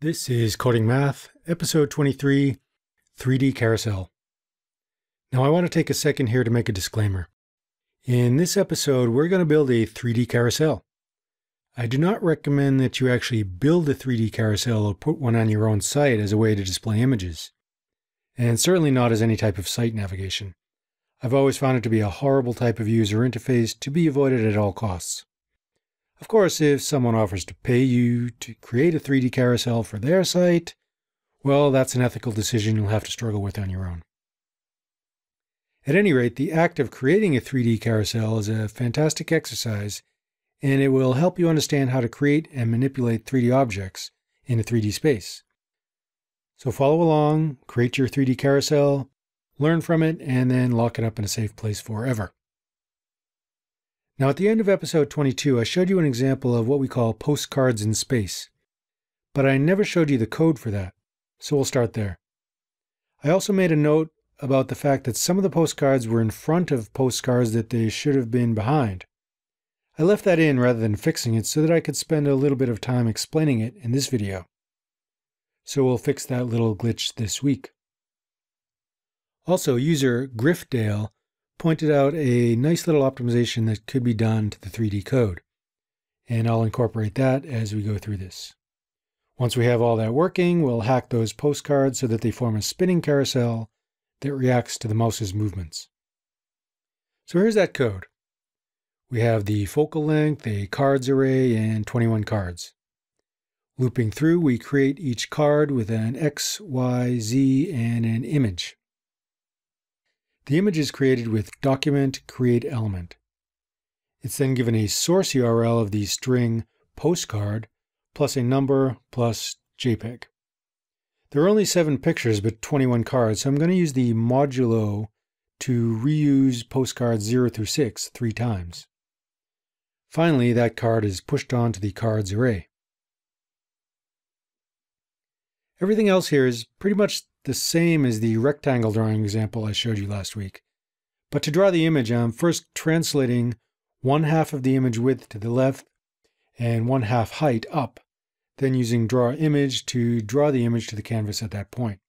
This is Coding Math, episode 23 3D Carousel. Now, I want to take a second here to make a disclaimer. In this episode, we're going to build a 3D carousel. I do not recommend that you actually build a 3D carousel or put one on your own site as a way to display images, and certainly not as any type of site navigation. I've always found it to be a horrible type of user interface to be avoided at all costs. Of course, if someone offers to pay you to create a 3D carousel for their site, well, that's an ethical decision you'll have to struggle with on your own. At any rate, the act of creating a 3D carousel is a fantastic exercise, and it will help you understand how to create and manipulate 3D objects in a 3D space. So follow along, create your 3D carousel, learn from it, and then lock it up in a safe place forever. Now, at the end of episode 22, I showed you an example of what we call postcards in space, but I never showed you the code for that, so we'll start there. I also made a note about the fact that some of the postcards were in front of postcards that they should have been behind. I left that in rather than fixing it so that I could spend a little bit of time explaining it in this video. So we'll fix that little glitch this week. Also, user Griffdale pointed out a nice little optimization that could be done to the 3D code. And I'll incorporate that as we go through this. Once we have all that working, we'll hack those postcards so that they form a spinning carousel that reacts to the mouse's movements. So here's that code. We have the focal length, a cards array, and 21 cards. Looping through, we create each card with an X, Y, Z, and an image. The image is created with document create element. It's then given a source URL of the string postcard plus a number plus JPEG. There are only seven pictures but 21 cards, so I'm going to use the modulo to reuse postcards 0 through 6 three times. Finally, that card is pushed onto the cards array. Everything else here is pretty much the same as the rectangle drawing example I showed you last week. But to draw the image, I'm first translating one half of the image width to the left and one half height up, then using draw image to draw the image to the canvas at that point.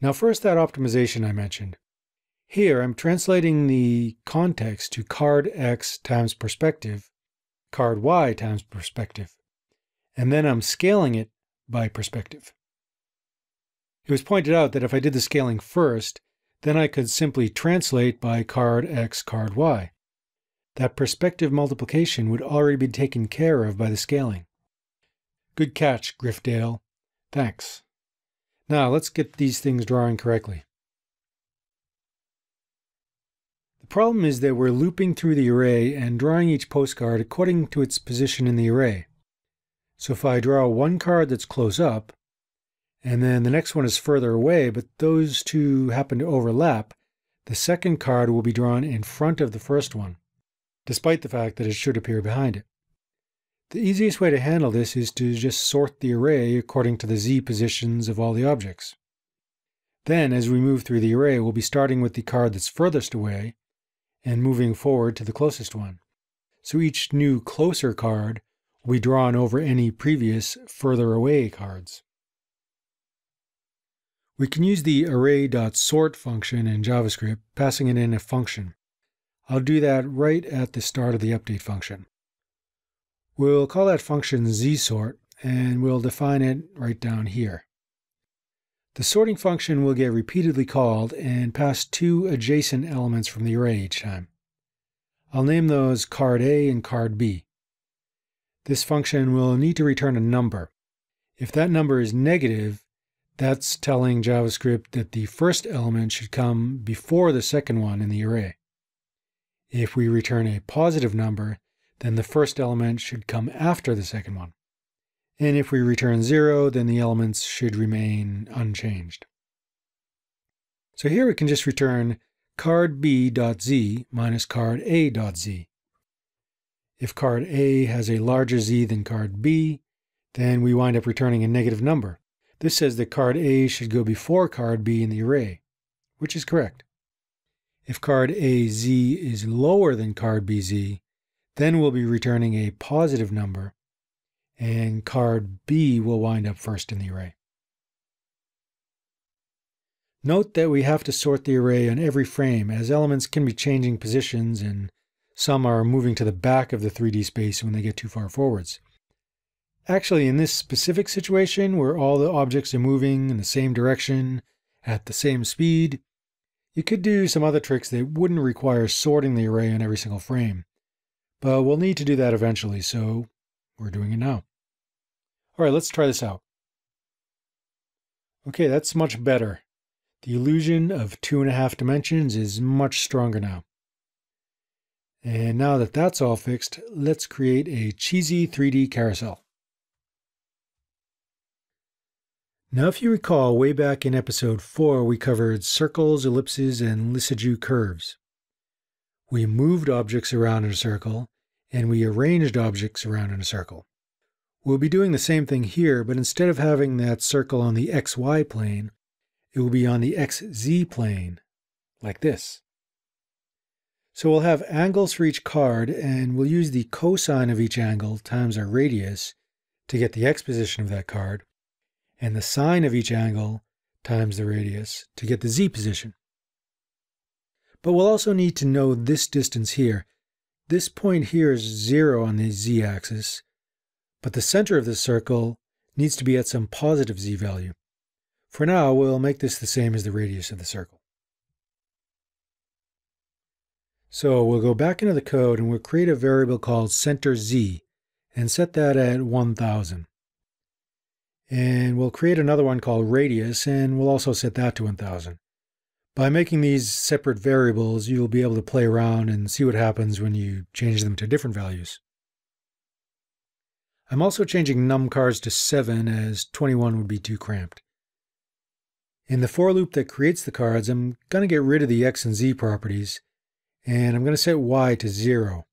Now first that optimization I mentioned. Here I'm translating the context to card X times perspective, card Y times perspective, and then I'm scaling it by perspective. It was pointed out that if I did the scaling first, then I could simply translate by card X, card Y. That perspective multiplication would already be taken care of by the scaling. Good catch, Griffdale. Thanks. Now let's get these things drawing correctly. The problem is that we're looping through the array and drawing each postcard according to its position in the array. So if I draw one card that's close up, and then the next one is further away, but those two happen to overlap, the second card will be drawn in front of the first one, despite the fact that it should appear behind it. The easiest way to handle this is to just sort the array according to the z positions of all the objects. Then, as we move through the array, we'll be starting with the card that's furthest away and moving forward to the closest one. So each new closer card will be drawn over any previous further away cards. We can use the array.sort function in JavaScript, passing it in a function. I'll do that right at the start of the update function. We'll call that function zsort, and we'll define it right down here. The sorting function will get repeatedly called and pass two adjacent elements from the array each time. I'll name those card A and card B. This function will need to return a number. If that number is negative, that's telling JavaScript that the first element should come before the second one in the array. If we return a positive number, then the first element should come after the second one. And if we return zero, then the elements should remain unchanged. So here we can just return card B.z minus card A.z. If card A has a larger z than card B, then we wind up returning a negative number. This says that card A should go before card B in the array, which is correct. If card AZ is lower than card BZ, then we'll be returning a positive number. and card B will wind up first in the array. Note that we have to sort the array on every frame as elements can be changing positions and some are moving to the back of the 3D space when they get too far forwards. Actually, in this specific situation where all the objects are moving in the same direction at the same speed, you could do some other tricks that wouldn't require sorting the array on every single frame. But we'll need to do that eventually, so we're doing it now. All right, let's try this out. Okay, that's much better. The illusion of two and a half dimensions is much stronger now. And now that that's all fixed, let's create a cheesy 3D carousel. Now, if you recall, way back in episode 4, we covered circles, ellipses, and Lissajous curves. We moved objects around in a circle, and we arranged objects around in a circle. We'll be doing the same thing here, but instead of having that circle on the xy plane, it will be on the xz plane, like this. So we'll have angles for each card, and we'll use the cosine of each angle times our radius to get the x position of that card, and the sine of each angle times the radius to get the z position. But we'll also need to know this distance here. This point here is 0 on the z-axis, but the center of the circle needs to be at some positive z value. For now, we'll make this the same as the radius of the circle. So we'll go back into the code and we'll create a variable called center z and set that at 1000. And we'll create another one called radius, and we'll also set that to 1000. By making these separate variables, you'll be able to play around and see what happens when you change them to different values. I'm also changing num cards to 7 as 21 would be too cramped. In the for loop that creates the cards, I'm going to get rid of the x and z properties, and I'm going to set y to 0.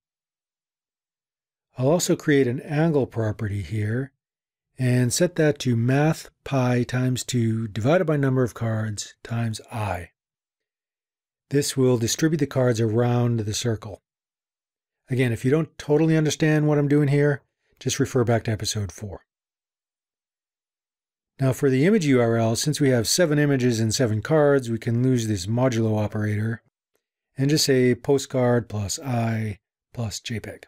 I'll also create an angle property here, and set that to math pi times 2 divided by number of cards times i. This will distribute the cards around the circle. Again, if you don't totally understand what I'm doing here, just refer back to episode 4. Now for the image URL, since we have 7 images and 7 cards, we can lose this modulo operator and just say postcard plus i plus JPEG.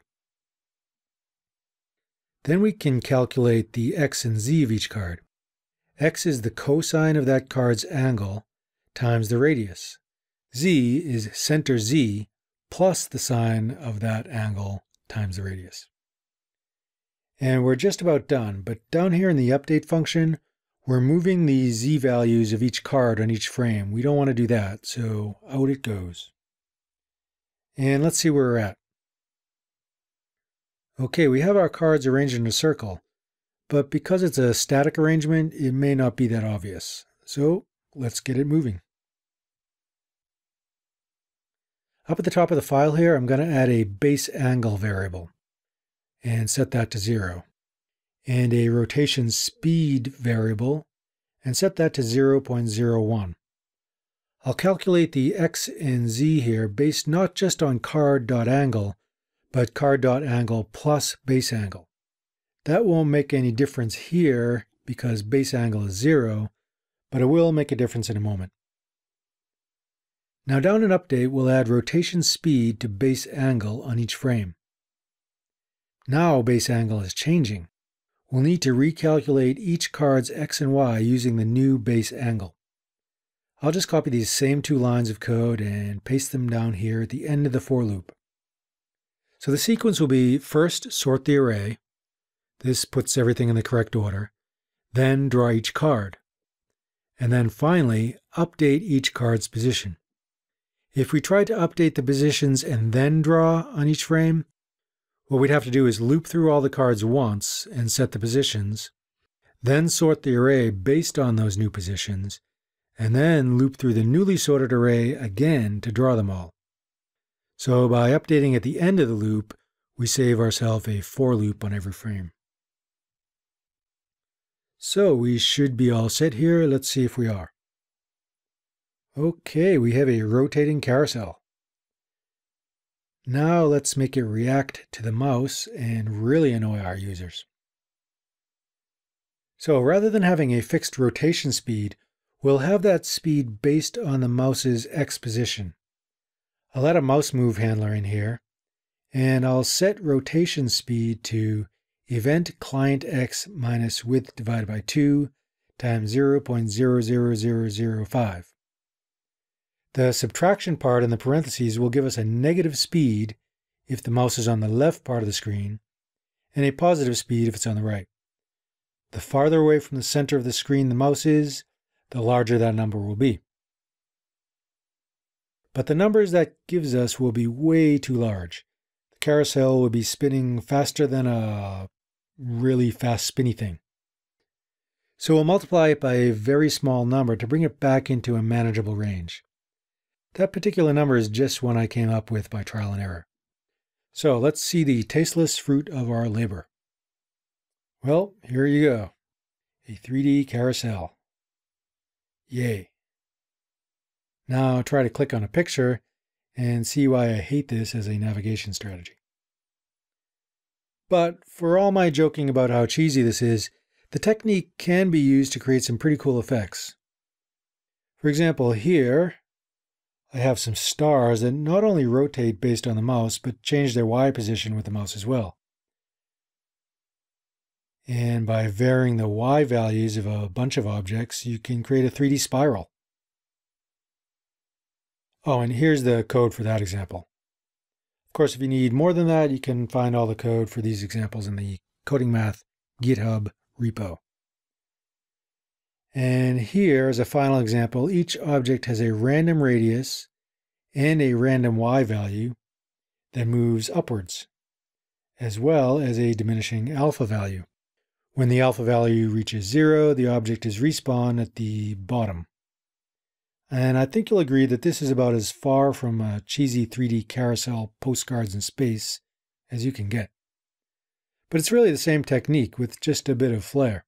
Then we can calculate the x and z of each card. x is the cosine of that card's angle times the radius. z is center z plus the sine of that angle times the radius. And we're just about done, but down here in the update function, we're moving the z values of each card on each frame. We don't want to do that, so out it goes. And let's see where we're at. Okay, we have our cards arranged in a circle, but because it's a static arrangement, it may not be that obvious. So let's get it moving. Up at the top of the file here, I'm going to add a base angle variable and set that to zero, and a rotation speed variable and set that to 0.01. I'll calculate the x and z here based not just on card.angle, but card dot angle plus base angle. That won't make any difference here because base angle is zero, but it will make a difference in a moment. Now down in Update, we'll add rotation speed to base angle on each frame. Now base angle is changing. We'll need to recalculate each card's x and y using the new base angle. I'll just copy these same two lines of code and paste them down here at the end of the for loop. So the sequence will be first sort the array. This puts everything in the correct order. Then draw each card. And then finally, update each card's position. If we tried to update the positions and then draw on each frame, what we'd have to do is loop through all the cards once and set the positions, then sort the array based on those new positions, and then loop through the newly sorted array again to draw them all. So by updating at the end of the loop, we save ourselves a for loop on every frame. So we should be all set here. Let's see if we are. Okay, we have a rotating carousel. Now let's make it react to the mouse and really annoy our users. So rather than having a fixed rotation speed, we'll have that speed based on the mouse's X position. I'll add a mouse move handler in here, and I'll set rotation speed to event client X minus width divided by 2 times 0.00005. The subtraction part in the parentheses will give us a negative speed if the mouse is on the left part of the screen, and a positive speed if it's on the right. The farther away from the center of the screen the mouse is, the larger that number will be. But the numbers that gives us will be way too large. The carousel will be spinning faster than a really fast spinny thing. So we'll multiply it by a very small number to bring it back into a manageable range. That particular number is just one I came up with by trial and error. So let's see the tasteless fruit of our labor. Well, here you go. A 3D carousel. Yay. Now try to click on a picture and see why I hate this as a navigation strategy. But for all my joking about how cheesy this is, the technique can be used to create some pretty cool effects. For example, here I have some stars that not only rotate based on the mouse, but change their Y position with the mouse as well. And by varying the Y values of a bunch of objects, you can create a 3D spiral. Oh, and here's the code for that example. Of course, if you need more than that, you can find all the code for these examples in the Coding Math GitHub repo. And here, as a final example, each object has a random radius and a random y value that moves upwards, as well as a diminishing alpha value. When the alpha value reaches zero, the object is respawned at the bottom. And I think you'll agree that this is about as far from a cheesy 3D carousel postcards in space as you can get. But it's really the same technique with just a bit of flair.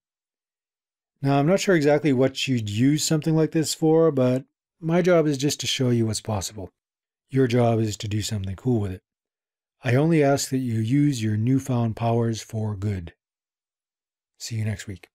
Now, I'm not sure exactly what you'd use something like this for, but my job is just to show you what's possible. Your job is to do something cool with it. I only ask that you use your newfound powers for good. See you next week.